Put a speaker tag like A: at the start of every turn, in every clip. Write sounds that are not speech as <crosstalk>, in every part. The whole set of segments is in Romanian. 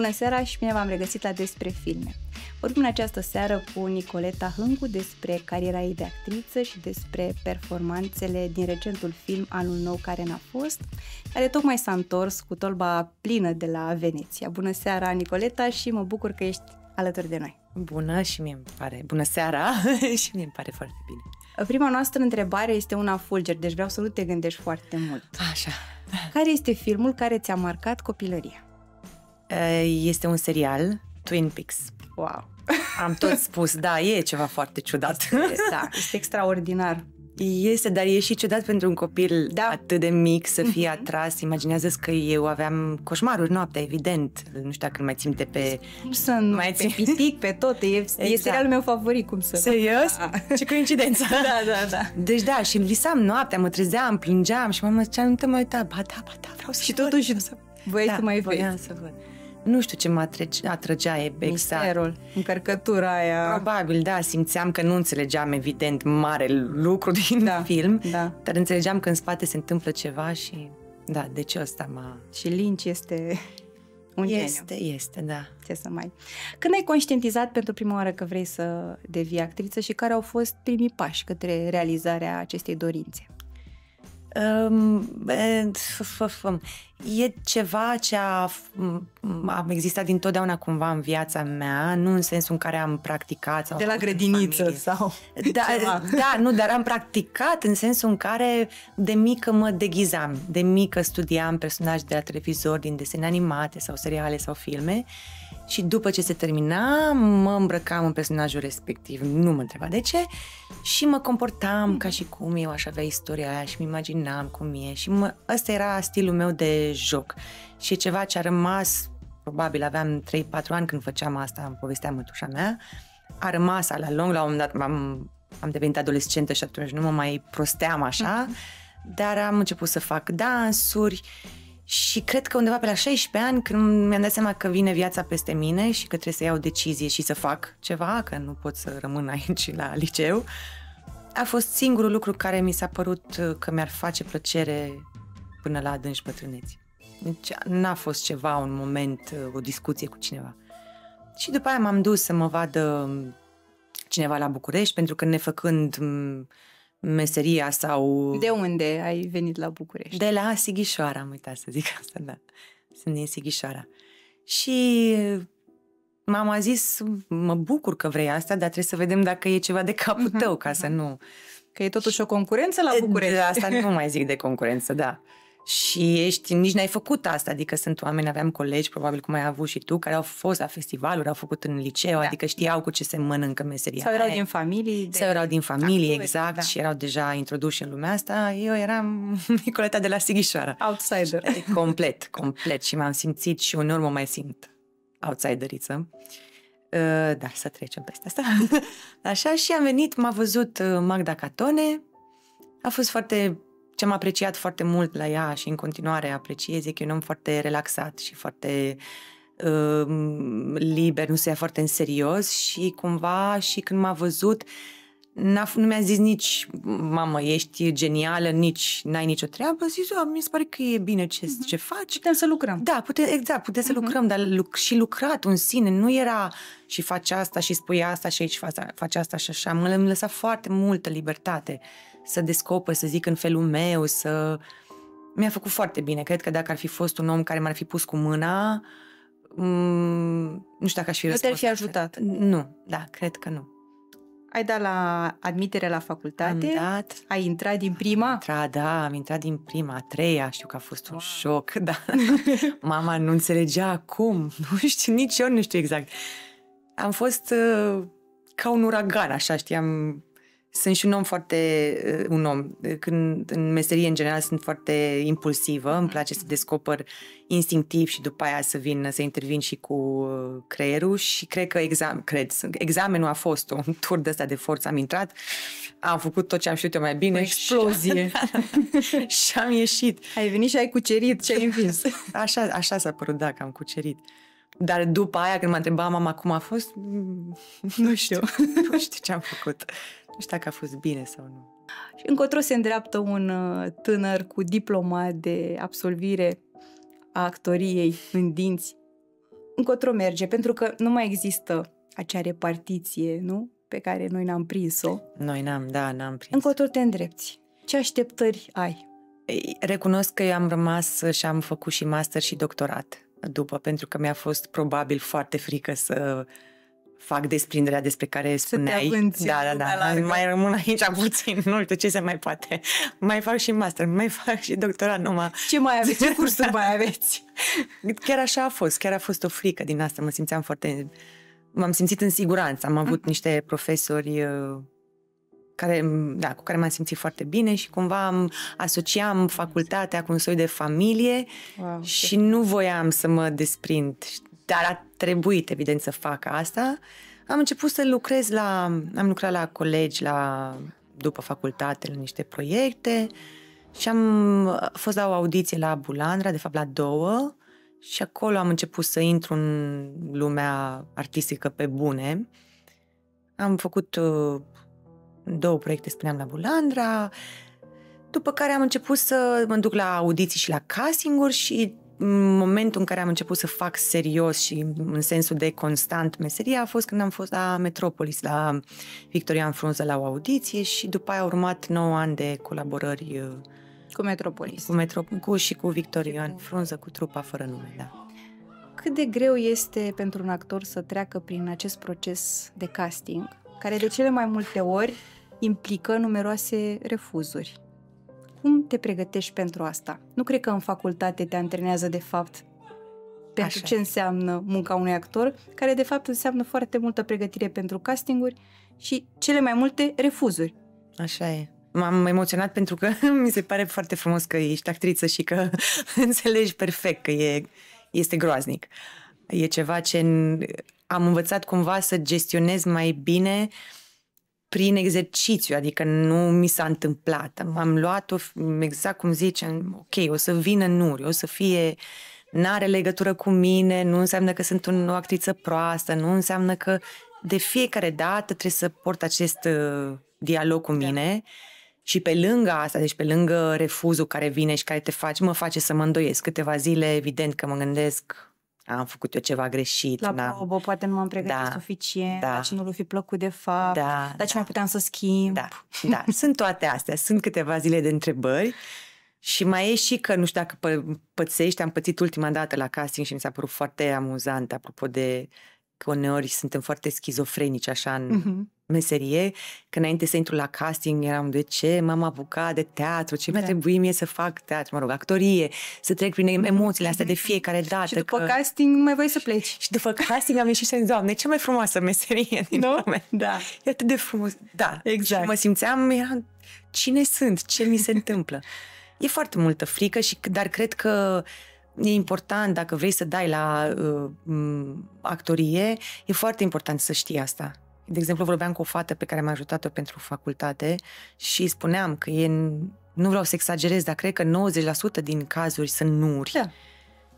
A: Bună seara și bine v-am regăsit la Despre Filme. Vorbim în această seară cu Nicoleta Hâncu despre cariera ei de actriță și despre performanțele din recentul film Anul Nou care n-a fost, care tocmai s-a întors cu tolba plină de la Veneția. Bună seara, Nicoleta, și mă bucur că ești alături de noi.
B: Bună și mie îmi pare, bună seara <laughs> și mie îmi pare foarte bine.
A: Prima noastră întrebare este una fulger, deci vreau să nu te gândești foarte mult.
B: Așa.
A: Care este filmul care ți-a marcat copilăria?
B: Este un serial, Twin Peaks.
A: Wow!
B: Am tot <laughs> spus, da, e ceva foarte ciudat.
A: Este, da, este extraordinar.
B: Este, dar e și ciudat pentru un copil da. atât de mic să fie uh-huh. atras. imaginează că eu aveam coșmaruri noaptea, evident. Nu știu dacă mai ținte pe...
A: Cum să nu? Mai țin... pe pitic, pe tot. E, exact. e serialul meu favorit, cum să...
B: Serios? Da. Ce coincidență! <laughs>
A: da, da, da.
B: Deci da, și visam noaptea, mă trezeam, plângeam și mama zicea, nu te mai uita. Ba da, ba da, vreau să
A: Și totuși să... Voiai da, să mai vezi.
B: să văd nu știu ce mă atrăgea exact.
A: Misterul, încărcătura aia.
B: Probabil, da, simțeam că nu înțelegeam evident mare lucru din da, film, da. dar înțelegeam că în spate se întâmplă ceva și da, de ce ăsta m-a...
A: Și Lynch este un
B: Este,
A: geniu.
B: este, da.
A: Ce să mai... Când ai conștientizat pentru prima oară că vrei să devii actriță și care au fost primii pași către realizarea acestei dorințe?
B: E ceva ce a, a existat dintotdeauna cumva în viața mea, nu în sensul în care am practicat. Sau
A: de la grădiniță sau <laughs>
B: da, da, nu, dar am practicat în sensul în care de mică mă deghizam, de mică studiam personaje de la televizor, din desene animate sau seriale sau filme și după ce se termina, mă îmbrăcam în personajul respectiv, nu mă întreba de ce, și mă comportam ca și cum eu aș avea istoria aia și mi imaginam cum e. Și mă, ăsta era stilul meu de joc. Și e ceva ce a rămas, probabil aveam 3-4 ani când făceam asta, în povestea mătușa mea, a rămas la lung, la un moment dat am, am devenit adolescentă și atunci nu mă mai prosteam așa, mm-hmm. dar am început să fac dansuri și cred că undeva pe la 16 ani, când mi-am dat seama că vine viața peste mine și că trebuie să iau decizie și să fac ceva, că nu pot să rămân aici la liceu, a fost singurul lucru care mi s-a părut uh, că mi-ar face plăcere până la adânci bătrâneți. Deci n-a fost ceva, un moment, uh, o discuție cu cineva. Și după aia m-am dus să mă vadă um, cineva la București, pentru că nefăcând um, meseria sau...
A: De unde ai venit la București?
B: De la Sighișoara, am uitat să zic asta, da. Sunt din Sighișoara. Și mama a zis, mă bucur că vrei asta, dar trebuie să vedem dacă e ceva de capul uh-huh. tău, ca să nu...
A: Că e totuși o concurență la București.
B: De asta nu mai zic de concurență, da și ești, nici n-ai făcut asta, adică sunt oameni, aveam colegi, probabil cum ai avut și tu, care au fost la festivaluri, au făcut în liceu, da. adică știau cu ce se mănâncă meseria
A: Sau erau din familii.
B: De... Sau erau din familie, actori, exact, da. și erau deja introduși în lumea asta. Eu eram <laughs> Nicoleta de la Sighișoara.
A: Outsider.
B: complet, complet și m-am simțit și uneori mă mai simt outsideriță. Uh, dar să trecem peste asta. <laughs> Așa și am venit, m-a văzut uh, Magda Catone, a fost foarte ce am apreciat foarte mult la ea și în continuare apreciez e că e un om foarte relaxat și foarte uh, liber, nu se ia foarte în serios și cumva și când m-a văzut N-a, nu mi-a zis nici, mamă, ești genială, nici n-ai nicio treabă. A zis, mi se pare că e bine ce, uh-huh. ce faci.
A: Putem să lucrăm.
B: Da, putem, exact, putem uh-huh. să mhm. lucrăm, dar luc- și lucrat în sine. Nu era și faci asta și spui asta și aici faci, faci asta și așa. Mă lăsa foarte multă libertate să descoper, să zic în felul meu, să... Mi-a făcut foarte bine. Cred că dacă ar fi fost un om care m-ar fi pus cu mâna, m- mm, nu știu dacă aș fi
A: răspuns. Nu te-ar fi ajutat?
B: Nu, da, cred că nu.
A: Ai dat la admitere la facultate?
B: Am dat.
A: Ai intrat din prima?
B: Intrat, da, am intrat din prima, a treia, știu că a fost un wow. șoc, <laughs> da. <laughs> Mama nu înțelegea cum, <laughs> nu știu, nici eu nu știu exact. Am fost uh, ca un uragan, așa, știam, sunt și un om foarte, uh, un om, când în meserie în general sunt foarte impulsivă, îmi place să descoper instinctiv și după aia să vin, să intervin și cu uh, creierul și cred că exam, cred, examenul a fost un <laughs> tur de ăsta de forță, am intrat, am făcut tot ce am știut eu mai bine. O
A: explozie.
B: Și, <laughs> și am ieșit.
A: Ai venit și ai cucerit ce ai <laughs> învins.
B: Așa, așa s-a părut, da, că am cucerit. Dar după aia, când m-a întrebat mama cum a fost, <laughs> nu știu, nu știu ce am făcut. Nu știu dacă a fost bine sau nu.
A: Și încotro se îndreaptă un uh, tânăr cu diploma de absolvire a actoriei în dinți. încotro merge, pentru că nu mai există acea repartiție, nu? Pe care noi n-am prins-o.
B: Noi n-am, da, n-am prins.
A: Încotro te îndrepți. Ce așteptări ai?
B: Recunosc că eu am rămas și am făcut și master și doctorat după, pentru că mi-a fost probabil foarte frică să fac desprinderea despre care spuneai.
A: Să te
B: da, da, da. Mai rămân aici puțin, nu știu ce se mai poate. Mai fac și master, mai fac și doctorat numai.
A: Ce mai aveți? Ce cursuri mai aveți? <laughs>
B: Chiar așa a fost, chiar a fost o frică din asta. Mă simțeam foarte... M-am simțit în siguranță. Am avut mm. niște profesori uh, care, da, cu care m-am simțit foarte bine și cumva am, asociam facultatea cu un soi de familie wow, și nu voiam să mă desprind. Dar a trebuit, evident, să fac asta. Am început să lucrez la... Am lucrat la colegi, la, după facultate, la niște proiecte și am fost la o audiție la Bulandra, de fapt la două, și acolo am început să intru în lumea artistică pe bune. Am făcut uh, două proiecte, spuneam, la Bulandra, după care am început să mă duc la audiții și la castinguri și în momentul în care am început să fac serios și în sensul de constant meserie a fost când am fost la Metropolis, la Victorian Frunză la o audiție și după aia au urmat 9 ani de colaborări uh,
A: cu Metropolis.
B: Cu, Metro, cu și cu Victorian Frunză, cu trupa fără nume, da.
A: Cât de greu este pentru un actor să treacă prin acest proces de casting, care de cele mai multe ori implică numeroase refuzuri? Cum te pregătești pentru asta? Nu cred că în facultate te antrenează de fapt pentru Așa. ce înseamnă munca unui actor, care de fapt înseamnă foarte multă pregătire pentru castinguri și cele mai multe refuzuri.
B: Așa e. M-am emoționat pentru că <laughs> mi se pare foarte frumos că ești actriță și că <laughs> înțelegi perfect că e, este groaznic. E ceva ce am învățat cumva să gestionez mai bine uh, prin exercițiu, adică nu mi s-a întâmplat. Am luat-o exact cum zicem, ok, o să vină nuri, o să fie, n-are legătură cu mine, nu înseamnă că sunt o actriță proastă, nu înseamnă că de fiecare dată trebuie să port acest uh, dialog cu da. mine da. și pe lângă asta, deci pe lângă refuzul care vine și care te face, mă face să mă îndoiesc câteva zile, evident că mă gândesc am făcut eu ceva greșit.
A: La n-am... probă, poate nu m-am pregătit da, suficient, da, ce nu l fi plăcut de fapt, da, dar ce da. mai puteam să schimb.
B: Da, da, <laughs> sunt toate astea, sunt câteva zile de întrebări și mai e și că, nu știu dacă pă- pățești, am pățit ultima dată la casting și mi s-a părut foarte amuzant, apropo de că uneori suntem foarte schizofrenici așa în uh-huh. Meserie, că înainte să intru la casting eram de ce m-am apucat de teatru, ce da. mi-a trebuit mie să fac teatru, mă rog, actorie, să trec prin emoțiile astea de fiecare dată. Și
A: după
B: că...
A: casting nu mai voi să pleci.
B: Și după casting am ieșit și am zis, doamne, ce mai frumoasă meserie din
A: nu?
B: lume.
A: Da.
B: E atât de frumos. Da,
A: exact.
B: Și mă simțeam, era, cine sunt, ce mi se întâmplă. E foarte multă frică, și, dar cred că e important, dacă vrei să dai la uh, actorie, e foarte important să știi asta. De exemplu, vorbeam cu o fată pe care m-a ajutat-o pentru facultate și spuneam că e, nu vreau să exagerez, dar cred că 90% din cazuri sunt nuri. Da.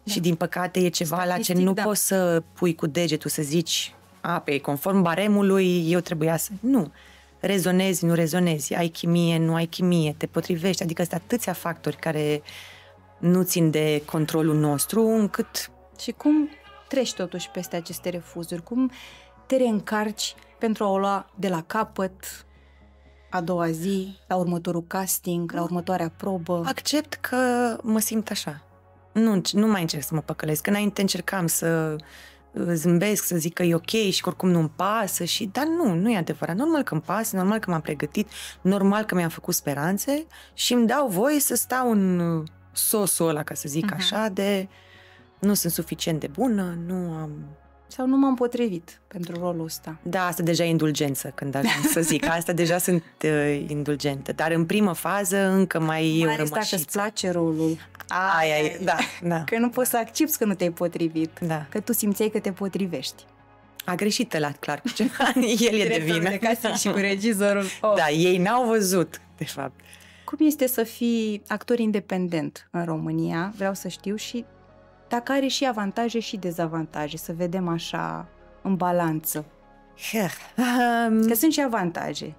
B: Și da. din păcate e ceva Statistic, la ce nu da. poți să pui cu degetul să zici a, pe conform baremului, eu trebuia să... Nu. Rezonezi, nu rezonezi, ai chimie, nu ai chimie, te potrivești, adică sunt atâția factori care nu țin de controlul nostru, încât...
A: Și cum treci totuși peste aceste refuzuri? Cum te reîncarci pentru a o lua de la capăt a doua zi, la următorul casting, la următoarea probă?
B: Accept că mă simt așa. Nu, nu mai încerc să mă păcălesc. Înainte încercam să uh, zâmbesc, să zic că e ok și că oricum nu-mi pasă și, dar nu, nu e adevărat. Normal că îmi pasă, normal că m-am pregătit, normal că mi-am făcut speranțe și îmi dau voie să stau în uh, sosul ăla, ca să zic uh-huh. așa, de nu sunt suficient de bună, nu am...
A: Sau nu m-am potrivit pentru rolul ăsta.
B: Da, asta deja e indulgență, când ajung să zic. <laughs> Asta deja sunt uh, indulgentă. Dar în primă fază încă mai e o rămășiță.
A: dacă îți place rolul.
B: Aia e, da, da.
A: Că nu poți să accepti că nu te-ai potrivit.
B: Da.
A: Că tu simțeai că te potrivești.
B: A greșit la clar cu ceva. <laughs> El e de vină.
A: de și cu regizorul. Oh. <laughs>
B: Da, ei n-au văzut, de fapt.
A: Cum este să fii actor independent în România? Vreau să știu și dacă are și avantaje și dezavantaje, să vedem așa în balanță.
B: Um,
A: Că sunt și avantaje.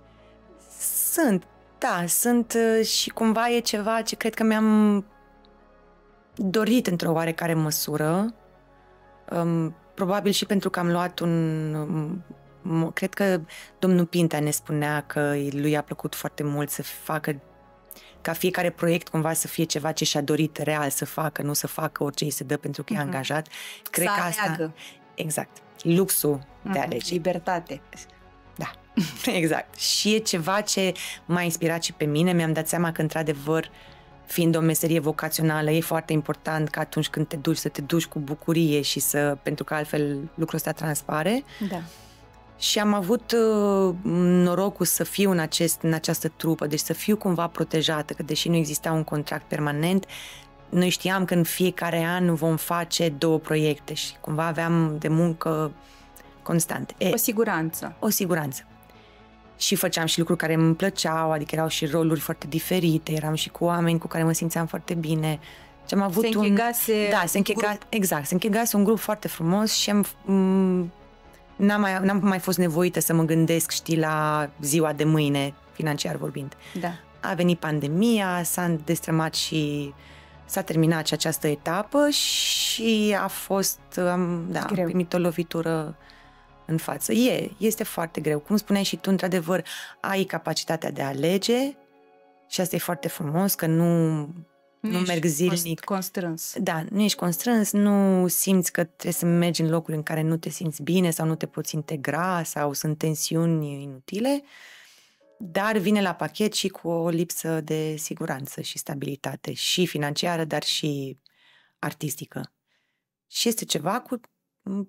B: Sunt, da, sunt uh, și cumva e ceva ce cred că mi-am dorit într-o oarecare măsură. Um, probabil și pentru că am luat un... Cred că domnul Pinta ne spunea că lui a plăcut foarte mult să facă ca fiecare proiect cumva să fie ceva ce și-a dorit real să facă, nu să facă orice îi se dă pentru că uh-huh. e mhm. angajat.
A: Cred să că asta... Aleagă.
B: Exact. Luxul uh-huh. de a alege.
A: Libertate.
B: Da, <laughs> exact. Și e ceva ce m-a inspirat și pe mine. Mi-am dat seama că, într-adevăr, fiind o meserie vocațională, e foarte important că atunci când te duci, să te duci cu bucurie și să, pentru că altfel lucrul ăsta transpare.
A: Da.
B: Și am avut uh, norocul să fiu în, acest, în această trupă, deci să fiu cumva protejată, că deși nu exista un contract permanent, noi știam că în fiecare an vom face două proiecte și cumva aveam de muncă constant.
A: E, o siguranță.
B: O siguranță. Și făceam și lucruri care îmi plăceau, adică erau și roluri foarte diferite, eram și cu oameni cu care mă simțeam foarte bine. Și am avut
A: se închegase
B: un... Da, se închega... exact, se închegase un grup foarte frumos și am m- n-am mai, n-am mai fost nevoită să mă gândesc, știi, la ziua de mâine, financiar vorbind.
A: Da.
B: A venit pandemia, s-a destrămat și s-a terminat și această etapă și a fost, am, da, am primit o lovitură în față. E, este foarte greu. Cum spuneai și tu, într-adevăr, ai capacitatea de a alege și asta e foarte frumos, că nu nu, nu merg zilnic.
A: constrâns.
B: Da, nu ești constrâns, nu simți că trebuie să mergi în locuri în care nu te simți bine sau nu te poți integra sau sunt tensiuni inutile, dar vine la pachet și cu o lipsă de siguranță și stabilitate, și financiară, dar și artistică. Și este ceva cu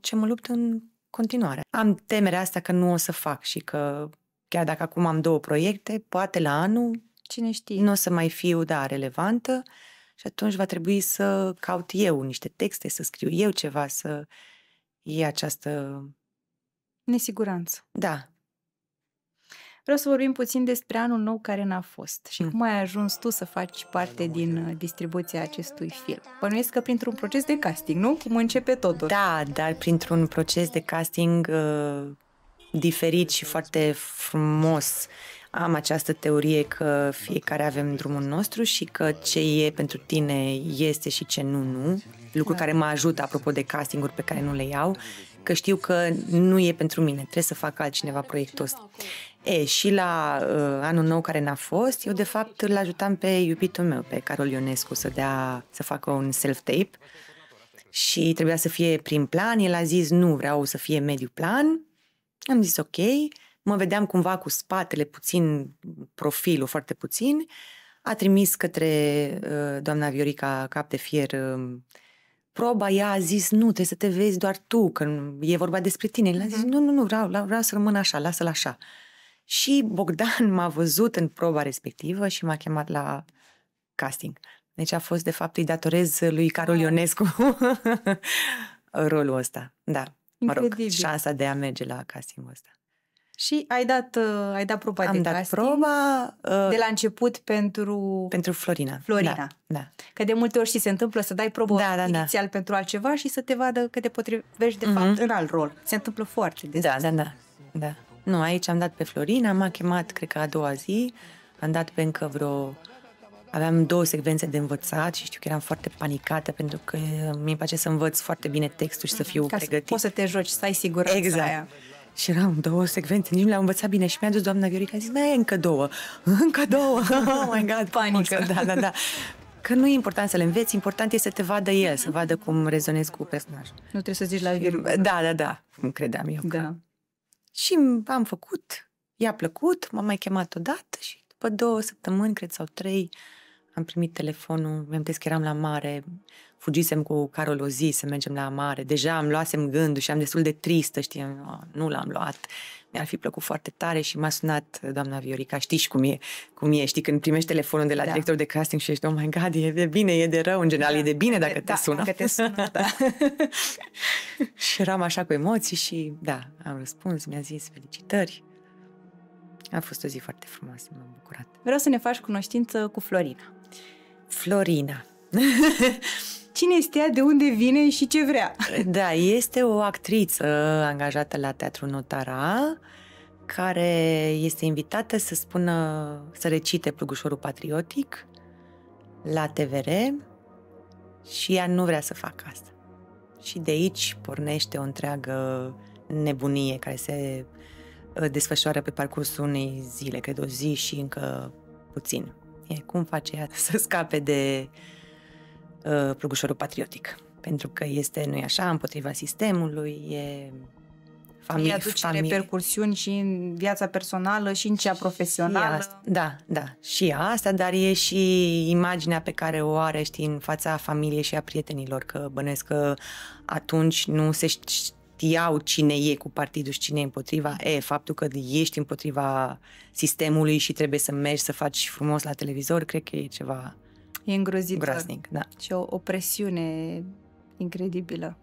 B: ce mă lupt în continuare. Am temerea asta că nu o să fac și că chiar dacă acum am două proiecte, poate la anul
A: Cine știe?
B: Nu o să mai fiu, da, relevantă și atunci va trebui să caut eu niște texte, să scriu eu ceva, să e această...
A: Nesiguranță.
B: Da.
A: Vreau să vorbim puțin despre anul nou care n-a fost și mm. cum ai ajuns tu să faci parte din uh, distribuția acestui film. Bănuiesc că printr-un proces de casting, nu? Cum începe totul.
B: Da, dar printr-un proces de casting uh, diferit și foarte frumos am această teorie că fiecare avem drumul nostru și că ce e pentru tine este și ce nu, nu. Lucru da. care mă ajută, apropo de castinguri pe care nu le iau, că știu că nu e pentru mine, trebuie să facă altcineva proiectul ăsta. E, și la uh, anul nou care n-a fost, eu de fapt îl ajutam pe iubitul meu, pe Carol Ionescu, să dea, să facă un self-tape și trebuia să fie prin plan, el a zis nu, vreau să fie mediu plan, am zis ok, mă vedeam cumva cu spatele puțin, profilul foarte puțin, a trimis către uh, doamna Viorica Cap de Fier uh, proba, ea a zis, nu, trebuie să te vezi doar tu, că e vorba despre tine. El a zis, mhm. nu, nu, nu, vreau, vreau să rămân așa, lasă-l așa. Și Bogdan m-a văzut în proba respectivă și m-a chemat la casting. Deci a fost, de fapt, îi datorez lui Carol Ionescu <laughs> rolul ăsta. Da, Incredibil. mă rog, șansa de a merge la castingul ăsta.
A: Și ai dat, uh, ai dat proba
B: Am
A: de
B: dat
A: casting
B: proba
A: uh, de la început pentru...
B: Pentru Florina.
A: Florina.
B: Da, da.
A: Că de multe ori și se întâmplă să dai probă da, da, inițial da. pentru altceva și să te vadă că te potrivești de mm-hmm. fapt în alt rol. Se întâmplă foarte des.
B: Da, da, da, da. Nu, aici am dat pe Florina, m-a chemat, cred că a doua zi, am dat pe încă vreo... Aveam două secvențe de învățat și știu că eram foarte panicată pentru că mi-e place să învăț foarte bine textul și să fiu
A: Ca
B: pregătit.
A: poți să te joci, să ai siguranța
B: exact.
A: aia.
B: Și eram două secvențe, nici nu le-am învățat bine și mi-a dus doamna Viorica, a zis, mai încă două, <laughs> încă două, <laughs> oh my god, <laughs>
A: panică.
B: Da, da, da. Că nu e important să le înveți, important e să te vadă el, să vadă cum rezonezi cu personajul. Nu
A: trebuie să zici la el.
B: Da, da, da, cum credeam eu.
A: Da. Că...
B: Și am făcut, i-a plăcut, m-a mai chemat odată și după două săptămâni, cred, sau trei, am primit telefonul, mi-am că eram la mare, fugisem cu Carol o zi să mergem la mare, deja am luasem gândul și am destul de tristă, știi, nu l-am luat, mi-ar fi plăcut foarte tare și m-a sunat doamna Viorica, știi și cum e, cum e, știi, când primești telefonul de la da. director de casting și ești, oh my god, e de bine, e de rău, în general da. e de bine dacă
A: da,
B: te sună.
A: Dacă te sună, da. <laughs>
B: și eram așa cu emoții și da, am răspuns, mi-a zis felicitări. A fost o zi foarte frumoasă, m-am bucurat.
A: Vreau să ne faci cunoștință cu Florina.
B: Florina. <laughs>
A: Cine este ea, de unde vine și ce vrea? <laughs>
B: Da, este o actriță angajată la Teatrul Notara care este invitată să spună, să recite Plugușorul Patriotic la TVR și ea nu vrea să facă asta. Și de aici pornește o întreagă nebunie care se uh, desfășoară pe parcursul unei zile, cred o zi și încă puțin. E cum face ea <laughs> să scape de uh, prăgușorul patriotic. Pentru că este, nu așa, împotriva sistemului, e
A: familie. aduce familie. repercursiuni și în viața personală și în cea profesională.
B: Asta, da, da. Și asta, dar e și imaginea pe care o are, știi, în fața familiei și a prietenilor, că bănesc că atunci nu se știau cine e cu partidul și cine e împotriva. E, faptul că ești împotriva sistemului și trebuie să mergi să faci frumos la televizor, cred că e ceva
A: E îngrozitor.
B: Groaznic, da.
A: Și o, o presiune incredibilă.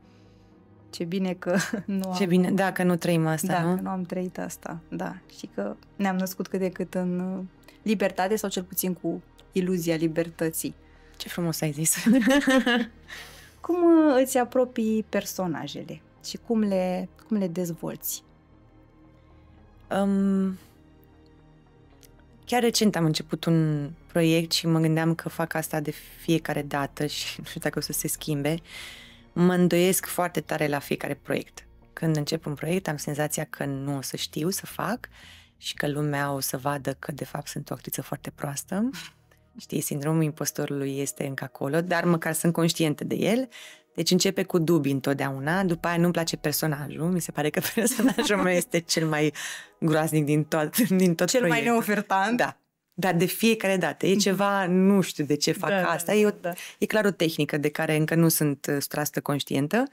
A: Ce bine că <laughs> nu am...
B: Ce bine, da, că nu trăim asta,
A: da,
B: nu?
A: că nu am trăit asta, da. Și că ne-am născut cât de cât în uh, libertate sau cel puțin cu iluzia libertății.
B: Ce frumos ai zis! <laughs>
A: cum uh, îți apropii personajele și cum le, cum le dezvolți?
B: Um, chiar recent am început un proiect și mă gândeam că fac asta de fiecare dată și <laughs> nu știu dacă o să se schimbe. Mă îndoiesc foarte tare la fiecare proiect. Când încep un proiect am senzația că nu o să știu să fac și că lumea o să vadă că de fapt sunt o actriță foarte proastă. Știi, sindromul impostorului este încă acolo, dar măcar sunt conștientă de el. Deci începe cu dubii întotdeauna, după aia nu-mi place personajul, mi se pare că <laughs> personajul meu este cel mai groaznic din tot, din tot
A: Cel
B: proiectul.
A: mai neofertant.
B: Da, dar de fiecare dată. E ceva, nu știu de ce fac da, asta. E, o, da. e clar o tehnică de care încă nu sunt uh, strastă conștientă.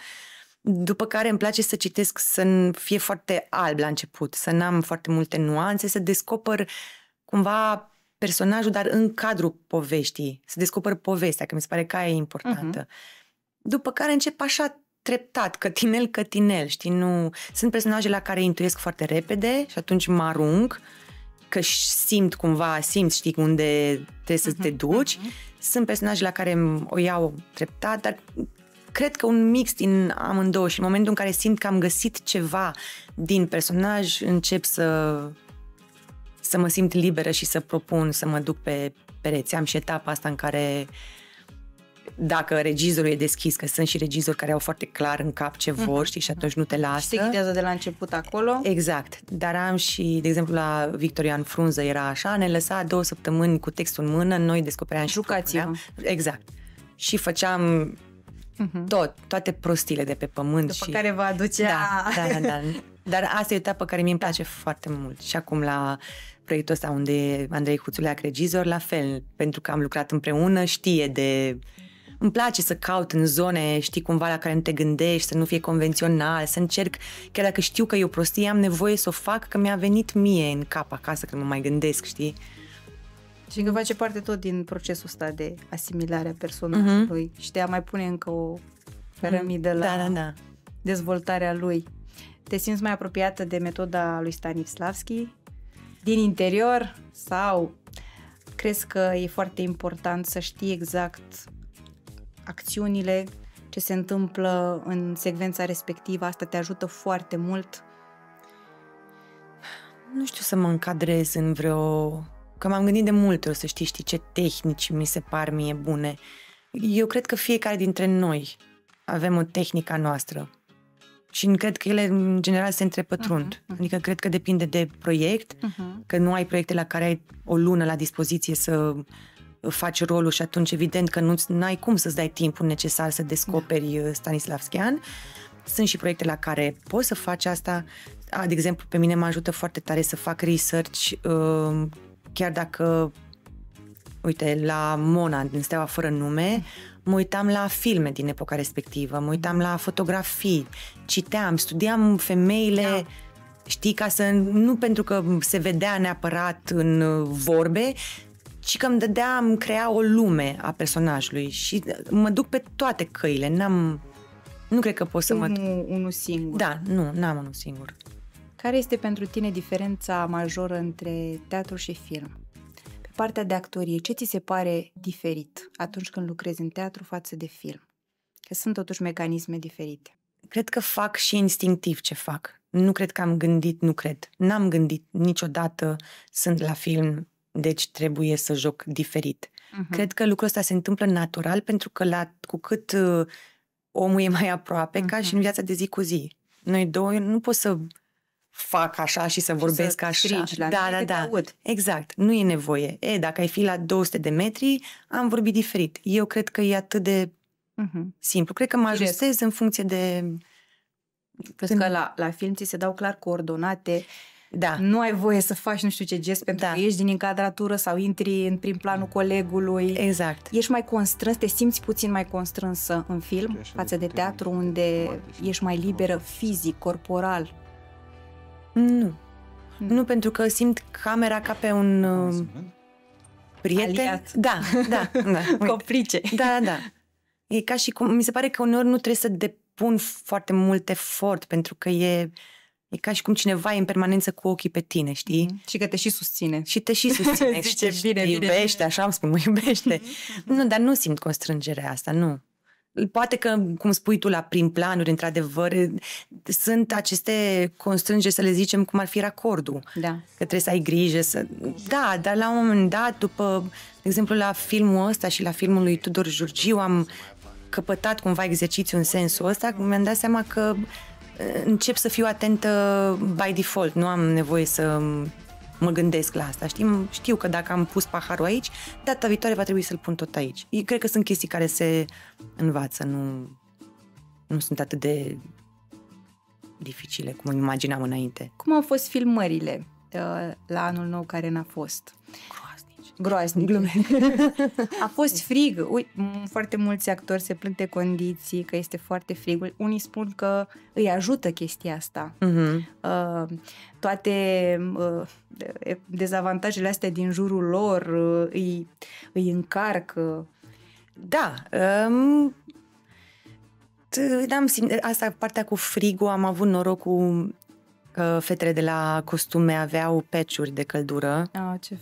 B: După care îmi place să citesc să fie foarte alb la început, să n-am foarte multe nuanțe, să descoper cumva personajul, dar în cadrul poveștii, să descoper povestea, că mi se pare că aia e importantă. Uh-huh. După care încep așa treptat, cătinel, cătinel, știi, nu... Sunt personaje la care intuiesc foarte repede și atunci mă arunc, uh, că simt cumva, simt, știi, unde trebuie să uh-huh, te duci. Uh-huh. Sunt personaje la care o iau treptat, dar cred că un mix din amândouă și în momentul în care simt că am găsit ceva din personaj, încep să să mă simt liberă și să propun să mă duc pe pereți. Am și etapa asta în care uh, dacă regizorul e deschis, că sunt și regizori care au foarte clar în cap ce vor, uh-huh. știi, și atunci nu te lasă. Și
A: te ghidează de la început acolo.
B: Exact. Dar am și, de exemplu, la Victorian Frunză era așa, ne lăsa două săptămâni cu textul în mână, noi descopeream și
A: Jucați-vă.
B: Exact. Și făceam uh-huh. tot, toate prostile de pe pământ.
A: După
B: și...
A: care vă aducea...
B: Da, da, da, da. Dar asta e o etapă care mi îmi place foarte mult. Și acum la proiectul ăsta unde Andrei Huțuleac regizor, la fel, pentru că am lucrat împreună, știe de îmi place să caut în zone, știi, cumva la care nu te gândești, să nu fie convențional, să încerc, chiar dacă știu că e o prostie, am nevoie să o fac, că mi-a venit mie în cap acasă, că nu mă mai gândesc, știi?
A: Și că face parte tot din procesul ăsta de asimilare a personajului uh-huh. și de a mai pune încă o feramidă uh-huh. la
B: da, da, da.
A: dezvoltarea lui. Te simți mai apropiată de metoda lui Stanislavski din interior sau crezi că e foarte important să știi exact acțiunile, ce se întâmplă în secvența respectivă, asta te ajută foarte mult?
B: Nu știu să mă încadrez în vreo... Că m-am gândit de multe ori să știi, știi ce tehnici mi se par mie bune. Eu cred că fiecare dintre noi avem o tehnică noastră. Și cred că ele, în general, se întrepătrund. Uh-huh, uh-huh. Adică cred că depinde de proiect, uh-huh. că nu ai proiecte la care ai o lună la dispoziție să faci rolul și atunci evident că nu ai cum să-ți dai timpul necesar să descoperi da. Stanislavskian. Sunt și proiecte la care poți să faci asta. De exemplu, pe mine mă ajută foarte tare să fac research, uh, chiar dacă, uite, la Mona, din Steaua Fără Nume, mă uitam la filme din epoca respectivă, mă uitam la fotografii, citeam, studiam femeile, da. știi, ca să, nu pentru că se vedea neapărat în vorbe, și că îmi dădea, îmi crea o lume a personajului și mă duc pe toate căile, n-am, nu cred că pot să
A: Unu,
B: mă...
A: Unul singur.
B: Da, nu, n-am unul singur.
A: Care este pentru tine diferența majoră între teatru și film? Pe partea de actorie, ce ți se pare diferit atunci când lucrezi în teatru față de film? Că sunt totuși mecanisme diferite.
B: Cred că fac și instinctiv ce fac. Nu cred că am gândit, nu cred. N-am gândit niciodată, sunt la film, deci trebuie să joc diferit. Uh-huh. Cred că lucrul ăsta se întâmplă natural pentru că la, cu cât uh, omul e mai aproape, uh-huh. ca și în viața de zi cu zi. Noi două nu pot să fac așa și să vorbesc
A: să
B: așa.
A: La
B: da, da, da. Aud. Exact. Nu e nevoie. E, dacă ai fi la 200 de metri, am vorbit diferit. Eu cred că e atât de uh-huh. simplu. Cred că mă ajustez în funcție de...
A: Pentru că la, la film ți se dau clar coordonate,
B: da.
A: Nu ai voie să faci nu știu ce gest pentru da. că ești din încadratură sau intri în prim planul colegului.
B: Exact.
A: Ești mai constrâns, te simți puțin mai constrânsă în film față de teatru unde ești mai liberă fizic, corporal.
B: Nu. Nu, pentru că simt camera ca pe un uh, prieten.
A: Aliat.
B: Da, da, da. <laughs>
A: Complice.
B: Da, da. E ca și cum, mi se pare că uneori nu trebuie să depun foarte mult efort pentru că e E ca și cum cineva e în permanență cu ochii pe tine, știi? Mm-hmm.
A: Și că te și susține.
B: Și te și <laughs> susține.
A: Zice,
B: și
A: bine,
B: te
A: bine,
B: iubește,
A: bine.
B: așa îmi spun, mă iubește. Mm-hmm. Nu, dar nu simt constrângerea asta, nu. Poate că, cum spui tu, la prim planuri, într-adevăr, sunt aceste constrângeri, să le zicem, cum ar fi racordul.
A: Da.
B: Că trebuie să ai grijă să... Da, dar la un moment dat, după, de exemplu, la filmul ăsta și la filmul lui Tudor Jurgiu, am căpătat cumva exercițiu în sensul ăsta, mi-am dat seama că încep să fiu atentă by default, nu am nevoie să mă gândesc la asta. Știu, știu că dacă am pus paharul aici, data viitoare va trebui să-l pun tot aici. Eu cred că sunt chestii care se învață, nu, nu sunt atât de dificile cum îmi imaginam înainte.
A: Cum au fost filmările uh, la anul nou care n-a fost? Groaznic. Glume. <laughs> A fost frig. Uite, foarte mulți actori se plâng de condiții, că este foarte frig. Unii spun că îi ajută chestia asta. Uh-huh. Uh, toate uh, dezavantajele astea din jurul lor uh, îi, îi încarcă.
B: Da. Um, am simt, asta, partea cu frigul, am avut noroc cu că fetele de la costume aveau peciuri de căldură.
A: Ah, ce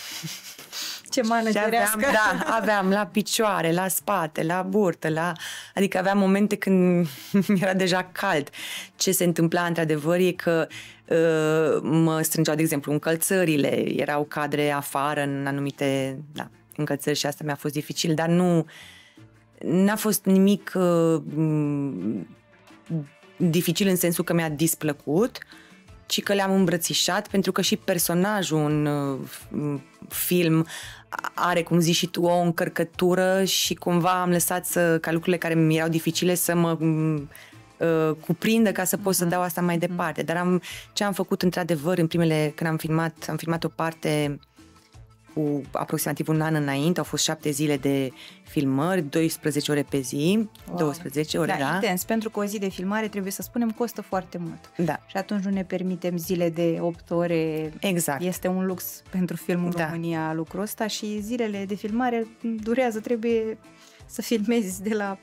A: <laughs> ce mană
B: aveam, Da, aveam la picioare, la spate, la burtă, la... adică aveam momente când <laughs> mi-era deja cald. Ce se întâmpla într-adevăr e că uh, mă strângeau, de exemplu, încălțările, erau cadre afară în anumite da, încălțări și asta mi-a fost dificil, dar nu n-a fost nimic uh, dificil în sensul că mi-a displăcut, ci că le-am îmbrățișat pentru că și personajul în uh, film are, cum zici și tu, o încărcătură și cumva am lăsat să, ca lucrurile care mi erau dificile să mă uh, cuprindă ca să pot uh-huh. să mhm. dau asta mai mhm. departe. Dar am, ce am făcut într-adevăr în primele, când am filmat, am filmat o parte cu aproximativ un an înainte, au fost șapte zile de filmări, 12 ore pe zi, wow. 12 ore, da.
A: da. intens, pentru că o zi de filmare, trebuie să spunem, costă foarte mult.
B: Da.
A: Și atunci nu ne permitem zile de 8 ore.
B: Exact.
A: Este un lux pentru filmul da. România lucrul ăsta și zilele de filmare durează, trebuie să filmezi de la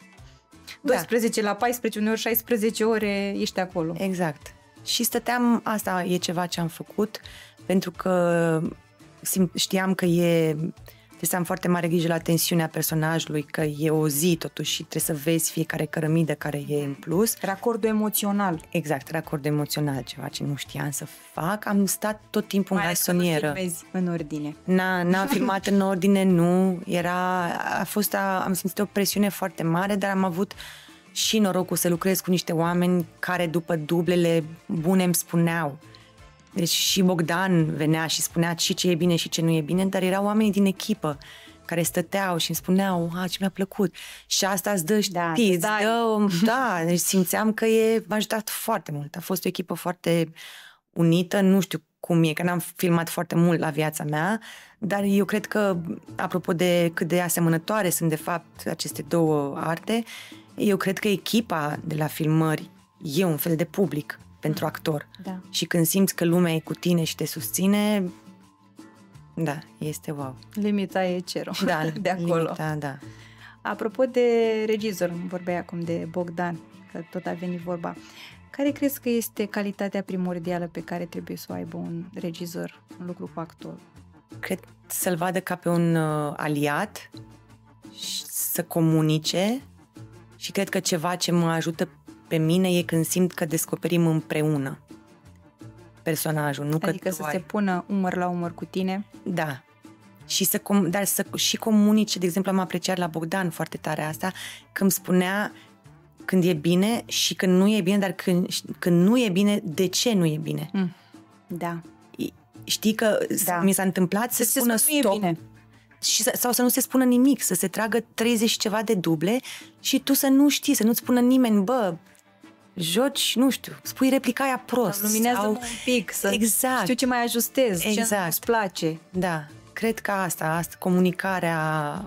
A: 12 da. la 14, uneori 16 ore, ești acolo.
B: Exact. Și stăteam, asta e ceva ce am făcut, pentru că știam că e trebuie să am foarte mare grijă la tensiunea personajului, că e o zi totuși și trebuie să vezi fiecare cărămidă care e în plus.
A: Racordul emoțional.
B: Exact, racord emoțional, ceva ce nu știam să fac. Am stat tot timpul Mai în garsonieră.
A: în ordine.
B: N-a, n-am filmat în ordine, nu. Era, a fost, a, am simțit o presiune foarte mare, dar am avut și norocul să lucrez cu niște oameni care după dublele bune îmi spuneau deci și Bogdan venea și spunea și ce e bine și ce nu e bine, dar erau oamenii din echipă care stăteau și îmi spuneau, a, ce mi-a plăcut. Și asta îți dă, știți, da, îți dă, da, deci simțeam că e, m-a ajutat foarte mult. A fost o echipă foarte unită, nu știu cum e, că n-am filmat foarte mult la viața mea, dar eu cred că, apropo de cât de asemănătoare sunt de fapt aceste două arte, eu cred că echipa de la filmări e un fel de public pentru actor.
A: Da.
B: Și când simți că lumea e cu tine și te susține, da, este wow.
A: Limita e cerul
B: da, <laughs>
A: de acolo.
B: Limita, da.
A: Apropo de regizor, vorbeai acum de Bogdan, că tot a venit vorba. Care crezi că este calitatea primordială pe care trebuie să o aibă un regizor în lucru cu actor?
B: Cred să-l vadă ca pe un uh, aliat și să comunice și cred că ceva ce mă ajută pe mine e când simt că descoperim împreună personajul. Nu
A: adică
B: că
A: să ai... se pună umăr la umăr cu tine?
B: Da. Și să, com- dar să și comunice, de exemplu, am apreciat la Bogdan foarte tare asta, că îmi spunea când e bine și când nu e bine, dar când, când nu e bine, de ce nu e bine?
A: Mm. Da.
B: Știi că da. mi s-a întâmplat să, să spună stop. E bine. Și, sau să nu se spună nimic, să se tragă 30 și ceva de duble și tu să nu știi, să nu-ți spună nimeni, bă, joci, nu știu, spui replica aia prost.
A: Luminează sau... un pic, să exact. știu ce mai ajustez, exact. ce îți place.
B: Da, cred că asta, asta comunicarea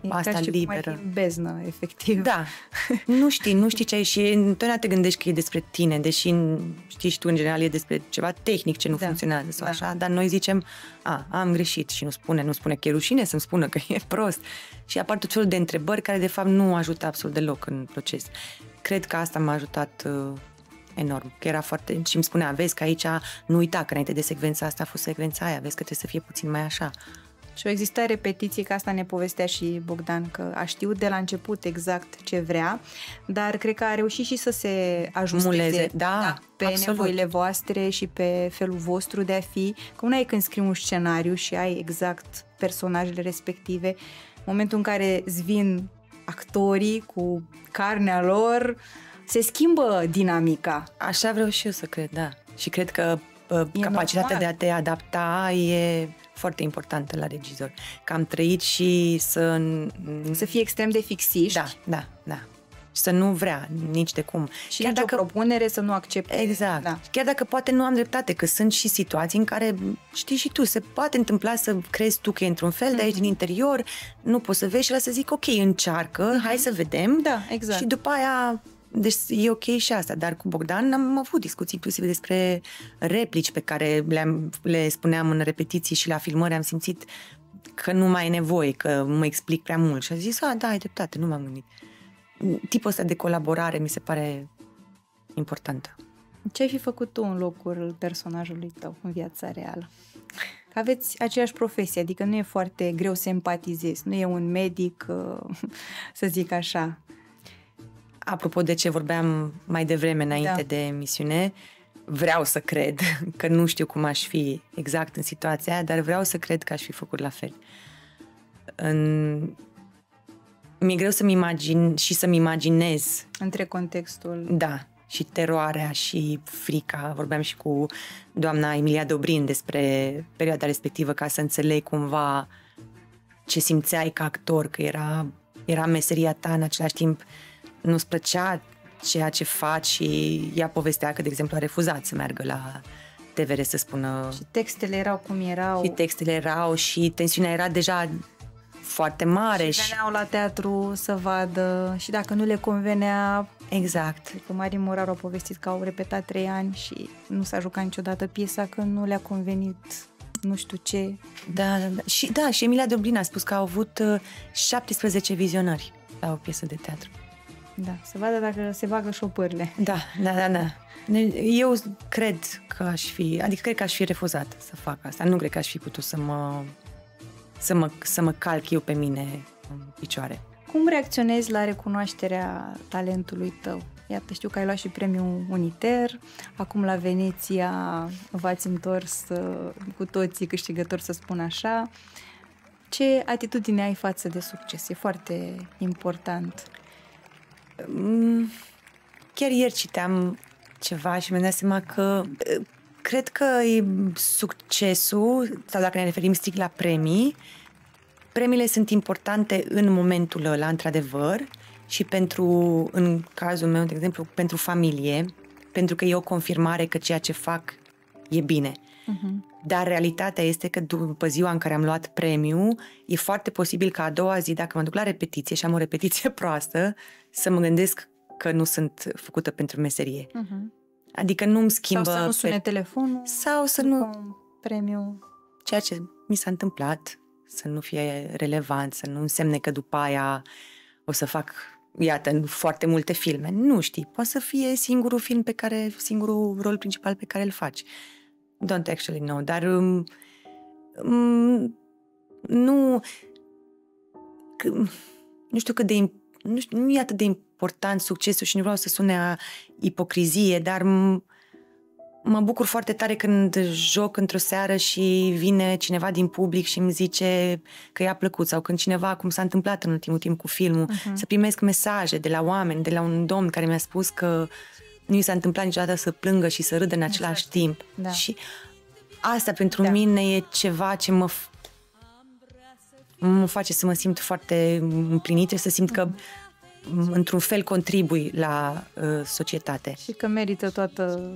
B: e asta ca și liberă. Mai
A: beznă, efectiv.
B: Da. <laughs> nu știi, nu știi ce ai și întotdeauna te gândești că e despre tine, deși știi și tu, în general, e despre ceva tehnic ce nu da. funcționează sau da. așa, dar noi zicem, a, am greșit și nu spune, nu spune că e rușine să-mi spună că <laughs> e prost. Și apar tot felul de întrebări care, de fapt, nu ajută absolut deloc în proces. Cred că asta m-a ajutat uh, enorm, că era foarte... și îmi spunea, vezi că aici nu uita că înainte de secvența asta a fost secvența aia, vezi că trebuie să fie puțin mai așa.
A: Și au existat repetiții, că asta ne povestea și Bogdan, că a știut de la început exact ce vrea, dar cred că a reușit și să se ajusteze
B: Muleze, da, da,
A: pe absolut. nevoile voastre și pe felul vostru de a fi. Că una e când scrii un scenariu și ai exact personajele respective, momentul în care îți vin actorii cu carnea lor, se schimbă dinamica.
B: Așa vreau și eu să cred, da. Și cred că uh, capacitatea normal. de a te adapta e foarte importantă la regizor. Că am trăit și să...
A: Să fie extrem de fixiști.
B: Da, da, da. Și să nu vrea nici de cum.
A: Și chiar dacă o propunere să nu accepte.
B: Exact. Da. Chiar dacă poate nu am dreptate, că sunt și situații în care, știi și tu, se poate întâmpla să crezi tu că e într-un fel, mm-hmm. de aici din interior, nu poți să vezi și la să zic, ok, încearcă, mm-hmm. hai să vedem.
A: Da, exact.
B: Și după aia deci e ok și asta, dar cu Bogdan am avut discuții inclusiv despre replici pe care le le spuneam în repetiții și la filmări am simțit că nu mai e nevoie, că mă explic prea mult și a zis, a, da, ai dreptate, nu m-am gândit. Tipul ăsta de colaborare mi se pare importantă.
A: Ce ai fi făcut tu în locul personajului tău în viața reală? Că aveți aceeași profesie, adică nu e foarte greu să empatizezi, nu e un medic, <laughs> să zic așa,
B: Apropo de ce vorbeam mai devreme înainte da. de emisiune, vreau să cred <laughs> că nu știu cum aș fi exact în situația aia, dar vreau să cred că aș fi făcut la fel. În... Mi-e greu să-mi imagin și să-mi imaginez.
A: Între contextul.
B: Da, și teroarea și frica. Vorbeam și cu doamna Emilia Dobrin despre perioada respectivă ca să înțeleg cumva ce simțeai ca actor, că era, era meseria ta în același timp nu-ți plăcea ceea ce faci și ea povestea că, de exemplu, a refuzat să meargă la TVR să spună...
A: Și textele erau cum erau.
B: Și textele erau și tensiunea era deja foarte mare.
A: Și veneau la teatru să vadă și dacă nu le convenea...
B: Exact.
A: Că Mari Moraru a povestit că au repetat trei ani și nu s-a jucat niciodată piesa că nu le-a convenit nu știu ce.
B: Da, da, da. Și, da, și Emilia Doblin a spus că au avut 17 uh, vizionări la o piesă de teatru.
A: Da, să vadă dacă se bagă șopârle.
B: Da, da, da, da. Eu cred că aș fi, adică cred că aș fi refuzat să fac asta. Nu cred că aș fi putut să mă, să mă, să mă calc eu pe mine în picioare.
A: Cum reacționezi la recunoașterea talentului tău? Iată, știu că ai luat și premiul Uniter, acum la Veneția v-ați întors uh, cu toții câștigători, să spun așa. Ce atitudine ai față de succes? E foarte important.
B: Mm, chiar ieri citeam ceva și mi-am dat seama că cred că e succesul, sau dacă ne referim strict la premii, premiile sunt importante în momentul ăla, într-adevăr, și pentru, în cazul meu, de exemplu, pentru familie, pentru că e o confirmare că ceea ce fac e bine. Uh-huh. Dar realitatea este că după ziua în care am luat premiu, e foarte posibil ca a doua zi, dacă mă duc la repetiție și am o repetiție <laughs> proastă, să mă gândesc că nu sunt făcută pentru meserie. Uh-huh. Adică nu-mi schimbă...
A: Sau să nu sune pe... telefonul.
B: Sau să nu...
A: Premiu.
B: Ceea ce mi s-a întâmplat, să nu fie relevant, să nu însemne că după aia o să fac, iată, în foarte multe filme. Nu știi, poate să fie singurul film pe care, singurul rol principal pe care îl faci. Don't actually know, dar um, um, nu nu știu cât de nu, știu, nu e atât de important succesul și nu vreau să sune a ipocrizie, dar mă bucur foarte tare când joc într-o seară și vine cineva din public și îmi zice că i-a plăcut sau când cineva, cum s-a întâmplat în ultimul timp cu filmul, uh-huh. să primesc mesaje de la oameni, de la un domn care mi-a spus că nu i s-a întâmplat niciodată să plângă și să râdă în același exact. timp. Da. Și asta pentru da. mine e ceva ce mă mă face să mă simt foarte împlinită, să simt că într-un fel contribui la uh, societate.
A: Și că merită toată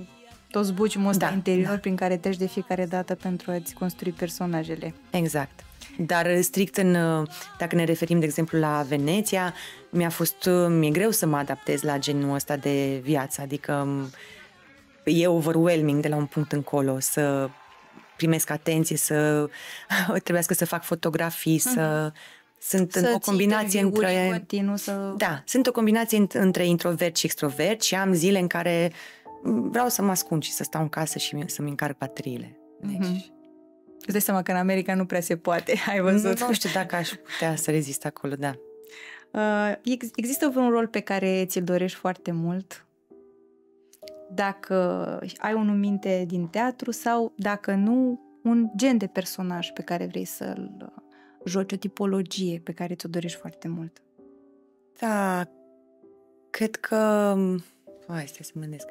A: toți buciumul ăsta da, interior da. prin care treci de fiecare dată pentru a-ți construi personajele.
B: Exact. Dar strict în, uh, dacă ne referim, de exemplu, la Veneția, mi-a fost, uh, mi-e greu să mă adaptez la genul ăsta de viață, adică um, e overwhelming de la un punct încolo, să primesc atenție, să <laughs> trebuiască să fac fotografii, mm-hmm. să sunt să o combinație între
A: continuu, să...
B: Da, sunt o combinație între introvert și extrovert și am zile în care vreau să mă ascund și să stau în casă și să-mi încarc bateriile. Deci... Mm-hmm.
A: Îți dai seama că în America nu prea se poate, <laughs> ai văzut?
B: Nu, nu știu dacă aș putea să rezist acolo, da.
A: Uh, există vreun rol pe care ți-l dorești foarte mult? Dacă ai unul în minte din teatru sau, dacă nu, un gen de personaj pe care vrei să-l joci, o tipologie pe care ți-o dorești foarte mult?
B: Da, cred că... Hai, stai să mă gândesc.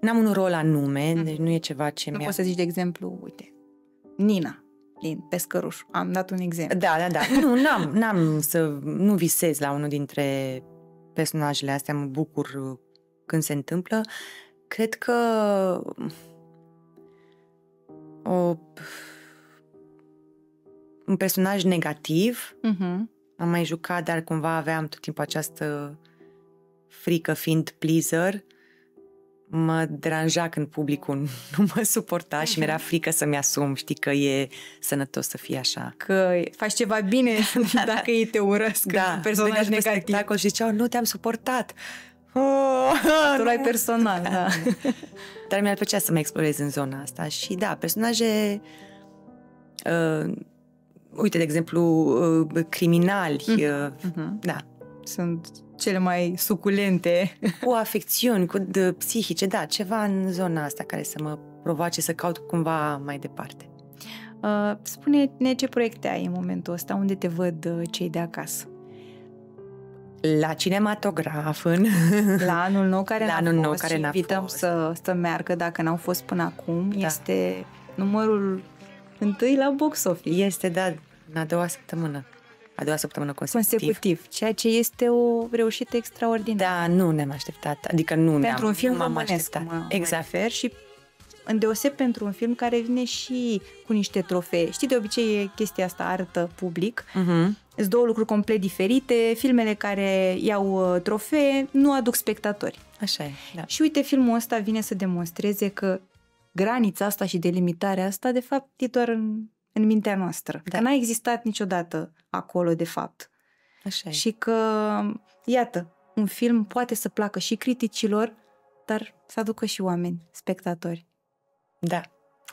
B: N-am un rol anume, mm. deci nu e ceva ce
A: nu
B: mi-a...
A: poți să zici, de exemplu, uite, Nina din Pescăruș. Am dat un exemplu.
B: Da, da, da. <laughs> nu, n-am, n-am să... Nu visez la unul dintre personajele astea, mă bucur când se întâmplă. Cred că o, un personaj negativ uh-huh. am mai jucat, dar cumva aveam tot timpul această frică fiind pleaser mă deranja când publicul <laughs> nu mă suporta și mi-era frică să-mi asum, știi, că e sănătos să fie așa.
A: Că faci ceva bine <laughs> <laughs> dacă ei te urăsc, da. personaj negativ.
B: spectacol și ziceau, nu te-am suportat.
A: Oh, tu l-ai personal, da. da.
B: Dar mi-ar plăcea să mă explorez în zona asta și da, personaje uh, uite, de exemplu, uh, criminali, mm. uh, uh-huh. da.
A: Sunt cele mai suculente.
B: Cu afecțiuni, cu de, psihice, da, ceva în zona asta care să mă provoace să caut cumva mai departe.
A: Uh, spune-ne ce proiecte ai în momentul ăsta, unde te văd uh, cei de acasă?
B: La cinematograf, în...
A: La anul nou care
B: la
A: n-a
B: anul
A: fost
B: nou care
A: și
B: n-a
A: invităm
B: fost.
A: să, să meargă dacă n-au fost până acum. Da. Este numărul întâi la box office.
B: Este, da, în a doua săptămână a doua săptămână consecutiv.
A: Consecutiv, ceea ce este o reușită extraordinară.
B: Da, nu ne-am așteptat, adică nu
A: Pentru
B: ne-am,
A: un film
B: m-am
A: românesc,
B: așteptat.
A: mă,
B: exact.
A: Mă refer, și îndeoseb pentru un film care vine și cu niște trofee. Știi, de obicei e chestia asta arătă public. Uh-huh. Sunt două lucruri complet diferite. Filmele care iau uh, trofee nu aduc spectatori.
B: Așa e, da.
A: Și uite, filmul ăsta vine să demonstreze că granița asta și delimitarea asta, de fapt, e doar în, în mintea noastră. Da. Că n-a existat niciodată acolo, de fapt.
B: Așa e.
A: Și că, iată, un film poate să placă și criticilor, dar să aducă și oameni, spectatori.
B: Da.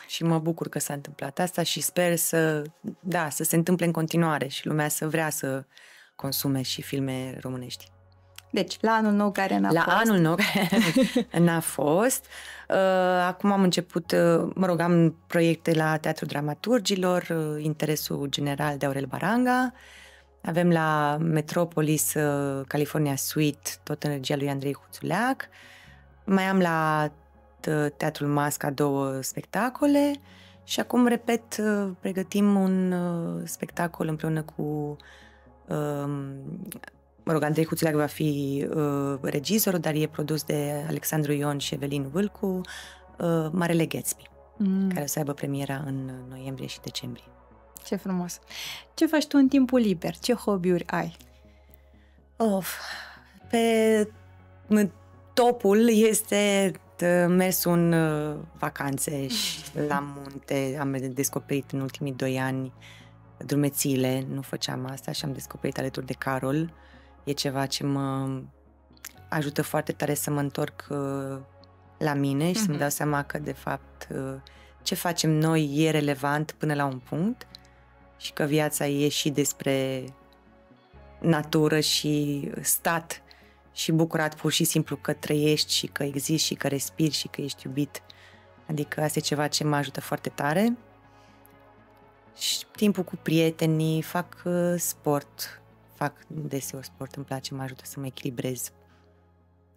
B: Și mă bucur că s-a întâmplat asta și sper să, da, să se întâmple în continuare și lumea să vrea să consume și filme românești.
A: Deci, la anul nou care n-a
B: la
A: fost.
B: anul nou care <laughs> n-a fost. Uh, acum am început, uh, mă rog, am proiecte la Teatrul Dramaturgilor, uh, interesul general de Aurel Baranga. Avem la Metropolis California Suite, tot în regia lui Andrei Huțuleac. Mai am la Teatrul Masca două spectacole și acum, repet, pregătim un spectacol împreună cu mă rog, Andrei Huțuleac va fi uh, regizorul, dar e produs de Alexandru Ion și Evelin Vâlcu, uh, Marele Gatsby, mm. care o să aibă premiera în noiembrie și decembrie.
A: Ce frumos! Ce faci tu în timpul liber? Ce hobby-uri ai?
B: Of, pe topul este uh, mersul în uh, vacanțe și la munte. Am descoperit în ultimii doi ani drumețiile, nu făceam asta și am descoperit alături de Carol e ceva ce mă ajută foarte tare să mă întorc uh, la mine și uh-huh. să-mi mhm. dau seama că, de fapt, uh, ce facem noi e relevant până la un punct și că viața e și despre natură și stat și bucurat pur și simplu că trăiești și că existi și că respiri și că ești iubit Adică asta e ceva ce mă ajută foarte tare. Și timpul cu prietenii, fac uh, sport, fac deseori sport, îmi place, mă ajută să mă echilibrez.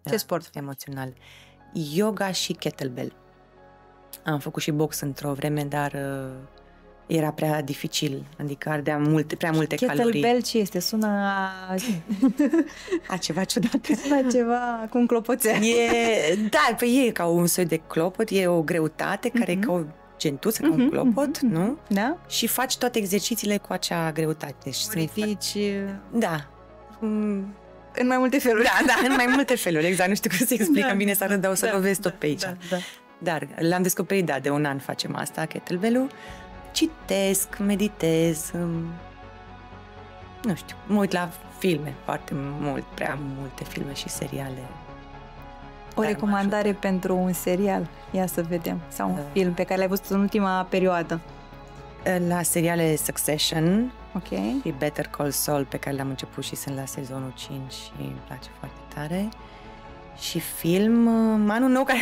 A: Ce da, sport?
B: Emoțional. Yoga și kettlebell. Am făcut și box într-o vreme, dar uh, era prea dificil, adică ardea multe, prea multe
A: Kettlebell
B: calorii.
A: Kettlebell ce este? Sună a...
B: a ceva ciudat. <laughs>
A: Sună ceva cu un clopoțel.
B: E, da, păi e ca un soi de clopot, e o greutate care mm-hmm. e ca o gentuță, ca mm-hmm, un clopot, mm-hmm, nu?
A: Da.
B: Și faci toate exercițiile cu acea greutate. Și
A: ridici...
B: Da.
A: Mm. În mai multe feluri.
B: Da, da, în mai multe feluri, exact. Nu știu cum să <laughs> explic, da, bine să arăt, dar o să da, lovesc da, tot pe aici.
A: Da, da.
B: Dar l-am descoperit, da, de un an facem asta, kettlebell-ul citesc, meditez, nu știu, mă uit la filme foarte mult, prea multe filme și seriale.
A: O recomandare pentru un serial, ia să vedem, sau un uh, film pe care l-ai văzut în ultima perioadă.
B: La seriale Succession
A: okay.
B: și Better Call Saul, pe care l-am început și sunt la sezonul 5 și îmi place foarte tare. Și film, uh, anul nou care...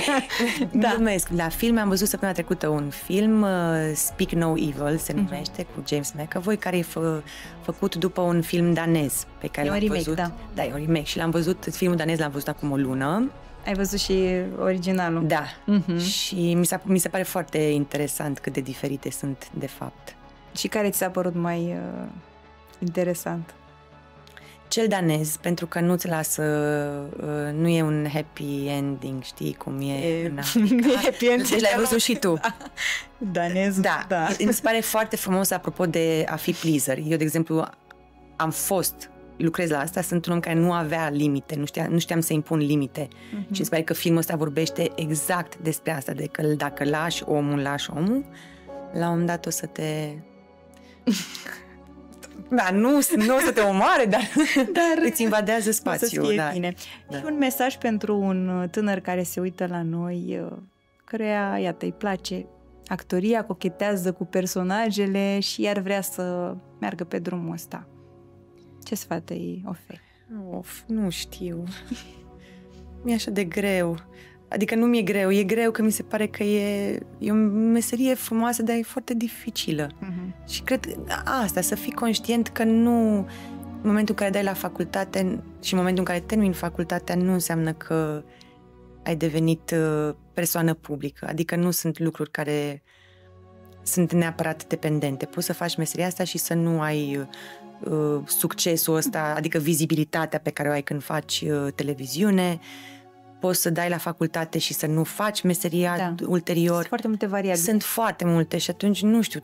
B: <laughs> da. Glumesc. La film am văzut săptămâna trecută un film, uh, Speak No Evil, se mhm. numește, mm-hmm. cu James McAvoy, care e fă, făcut după un film danez pe care
A: e
B: l-am
A: remake,
B: văzut.
A: Da.
B: da, e un remake și l-am văzut, filmul danez l-am văzut acum o lună.
A: Ai văzut și originalul.
B: Da. Mm-hmm. Și mi, s-a, mi se pare foarte interesant cât de diferite sunt, de fapt.
A: Și care ți s-a părut mai uh, interesant?
B: Cel danez, pentru că nu-ți lasă, uh, nu e un happy ending, știi cum e, e în
A: Africa. <laughs> happy ending.
B: Deci l-ai văzut și tu. Da. <laughs>
A: Danez,
B: da. da. Mi se pare foarte frumos apropo de a fi pleaser. Eu, de exemplu, am fost lucrez la asta, sunt un om care nu avea limite, nu, știa, nu știam să impun limite. Uh-huh. Și sper că filmul ăsta vorbește exact despre asta, de că dacă lași omul, lași omul, la un moment dat o să te <laughs> da, nu, nu o să te omoare, dar, <laughs> dar îți invadează spațiul.
A: Să fie da. bine. Da. Și un mesaj pentru un tânăr care se uită la noi, uh, căreia, iată, îi place actoria, cochetează cu personajele și iar vrea să meargă pe drumul ăsta. Ce sfat îi oferi?
B: Of, nu știu. <laughs> Mi-e așa de greu. Adică nu mi-e greu, e greu că mi se pare că e, e o meserie frumoasă, dar e foarte dificilă. Uh-huh. Și cred asta, să fii conștient că nu, în momentul în care dai la facultate și în momentul în care termin facultatea, nu înseamnă că ai devenit uh, persoană publică. Adică nu sunt lucruri care sunt neapărat dependente. Poți să faci meseria asta și să nu ai uh, succesul ăsta, adică vizibilitatea pe care o ai când faci uh, televiziune, uh, poți să dai la facultate și să nu faci meseria da. ulterior. Sunt
A: foarte multe variabile.
B: Sunt foarte multe și atunci nu știu.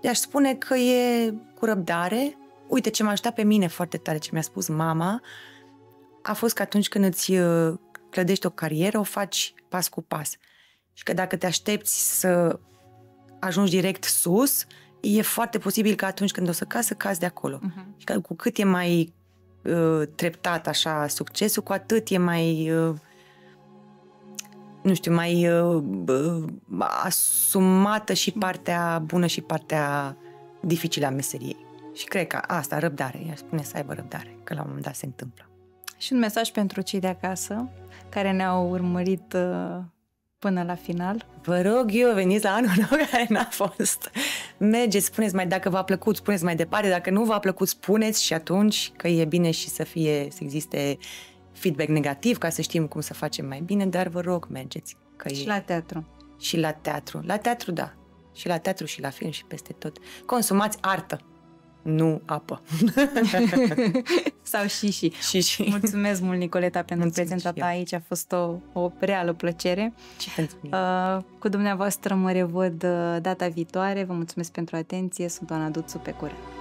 B: I-aș spune că e cu răbdare. Uite ce m-a ajutat pe mine foarte tare, ce mi-a spus mama, a fost că atunci când îți uh, clădești o carieră, o faci pas cu pas. Și că dacă te aștepți să ajungi direct sus, e foarte posibil că atunci când o să cazi, să cazi de acolo. Uh-huh. Și că cu cât e mai Uh, treptat așa succesul, cu atât e mai uh, nu știu, mai uh, asumată și partea bună și partea dificilă a meseriei. Și cred că asta, răbdare, i-aș spune să aibă răbdare, că la un moment dat se întâmplă.
A: Și un mesaj pentru cei de acasă care ne-au urmărit până la final.
B: Vă rog eu, veniți la anul nou <laughs> care n-a fost. Mergeți, spuneți mai, dacă v-a plăcut, spuneți mai departe, dacă nu v-a plăcut, spuneți și atunci că e bine și să fie, să existe feedback negativ ca să știm cum să facem mai bine, dar vă rog, mergeți. Că
A: și
B: e...
A: la teatru.
B: Și la teatru. La teatru, da. Și la teatru și la film și peste tot. Consumați artă nu apă. <laughs>
A: Sau și și.
B: și, și.
A: Mulțumesc mult, Nicoleta, pentru prezența ta aici. A fost o, o reală plăcere.
B: Și pentru
A: mine. Uh, cu dumneavoastră mă revăd uh, data viitoare. Vă mulțumesc pentru atenție. Sunt Oana Duțu, pe curând.